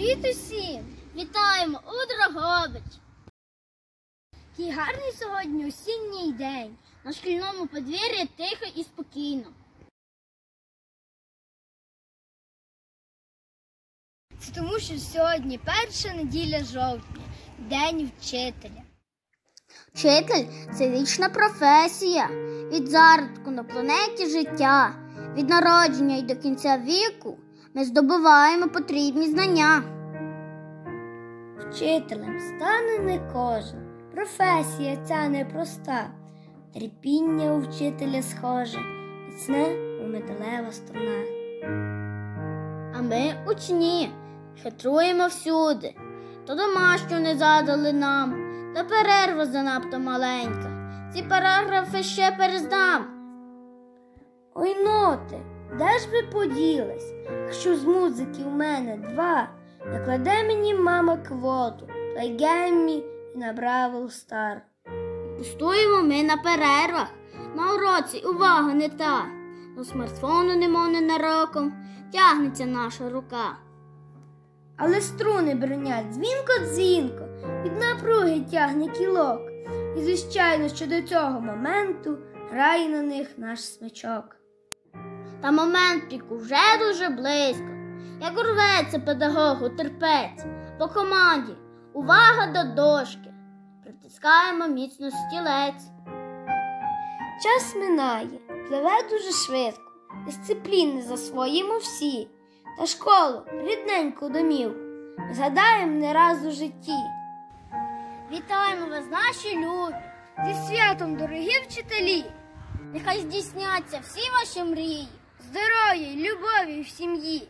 Привіт усім! Вітаємо у Дрогобич! Який гарний сьогодні осінній день. На шкільному подвір'ї тихо і спокійно. Це тому, що сьогодні перша неділя жовтня, день вчителя. Вчитель це вічна професія. Від зародку на планеті життя, від народження і до кінця віку ми здобуваємо потрібні знання. Вчителем стане не кожен. Професія ця непроста. Терпіння у вчителя схоже, міцне у металева струна. А ми учні, хитруємо всюди. То домашню не задали нам, та перерва занадто маленька. Ці параграфи ще перездам. Ой ноти, де ж ви поділись? Якщо з музики у мене два, накладе мені мама квоту, Play Геммі і на Бравл Стар. Пустуємо ми на перервах. На уроці увага не та. До смартфону, немов ненароком, тягнеться наша рука. Але струни бронять дзвінко-дзвінко, від напруги тягне кілок. І, звичайно, що до цього моменту грає на них наш смичок. Та момент піку вже дуже близько. Як урветься педагогу терпець, по команді увага до дошки. Притискаємо міцно стілець. Час минає, пливе дуже швидко, дисципліни засвоїмо всі, та школу, рідненьку домів, згадаємо не раз у житті. Вітаємо вас, наші любі! Зі святом, дорогі вчителі, Нехай здійсняться всі ваші мрії. Здоров'я любові в сім'ї.